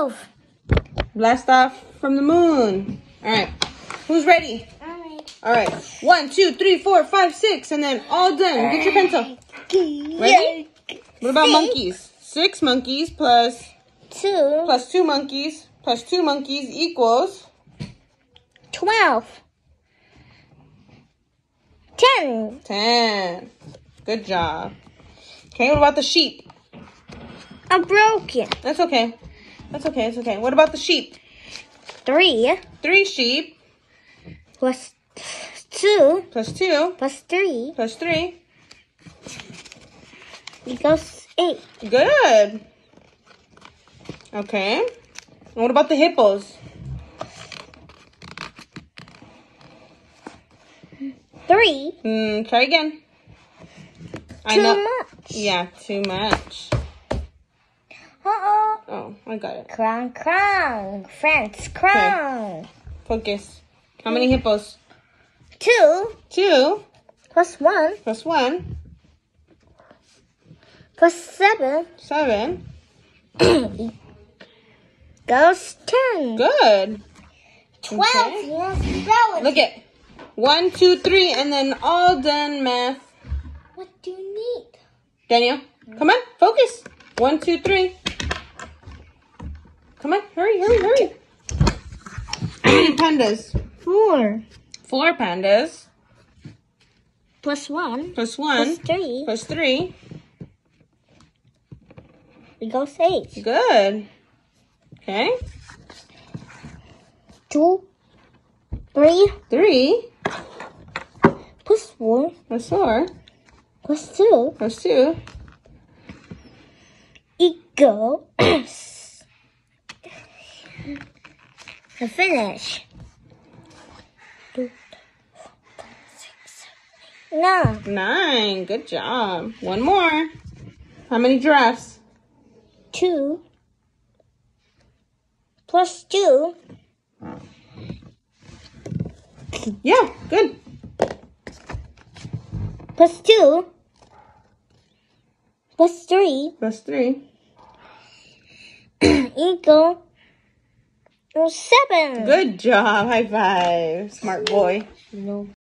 Twelve. Blast off from the moon. All right. Who's ready? Alright. All right. One, two, three, four, five, six, and then all done. Get your pencil. Ready? What about Six. monkeys? Six monkeys plus Two. plus two monkeys plus two monkeys equals Twelve. Ten. ten. Good job. Okay. What about the sheep? I'm broken. That's okay. That's okay. It's okay. What about the sheep? Three. Three sheep Plus two. plus two Plus three. plus three. Equals eight. Good. Okay. And what about the hippos? Three. Hmm. Try again. I Too know. much. Yeah. Too much. Uh-oh. Oh, I got it. Crown, crown. France, crown. Focus. How many hippos? Two. Two Plus one. plus one. Plus seven. Seven. Goes ten. Good. Twelve. Okay. Yes. Look at one, two, three, and then all done math. What do you need? Daniel, come on, focus. One, two, three. Come on, hurry, hurry, hurry. How many pandas? Four. Four pandas Plus one. plus Plus one three. plus three. We go eight. Good. Okay. Two. Three. Three Plus four. plus four Plus two. plus two. Equals. The finish. Two, four, five, six, seven, eight, Nine. Nine. Good job. One more. How many giraffes? Two. Plus two. Yeah, good. Plus two. Plus three. Plus three. Seven. Good job. High five. Smart boy. No.